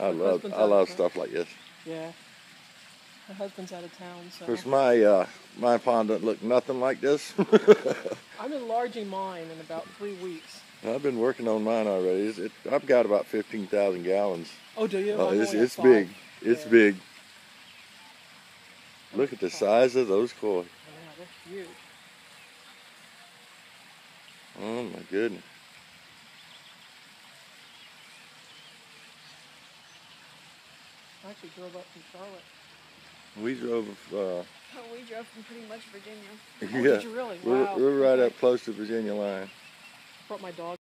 I My love I love stuff like this. Yeah. My husband's out of town, so Of course, my uh, my pond doesn't look nothing like this. I'm enlarging mine in about three weeks. I've been working on mine already. It, I've got about fifteen thousand gallons. Oh, do you? Uh, it's it's big. It's Yeah. big. Look at the size of those koi. Yeah, they're huge. Oh my goodness. I actually drove up from Charlotte. We drove. Uh, Oh, we drove from pretty much Virginia. Oh, yeah, did you really? we're, Wow. we're right up close to Virginia line. Brought my dog.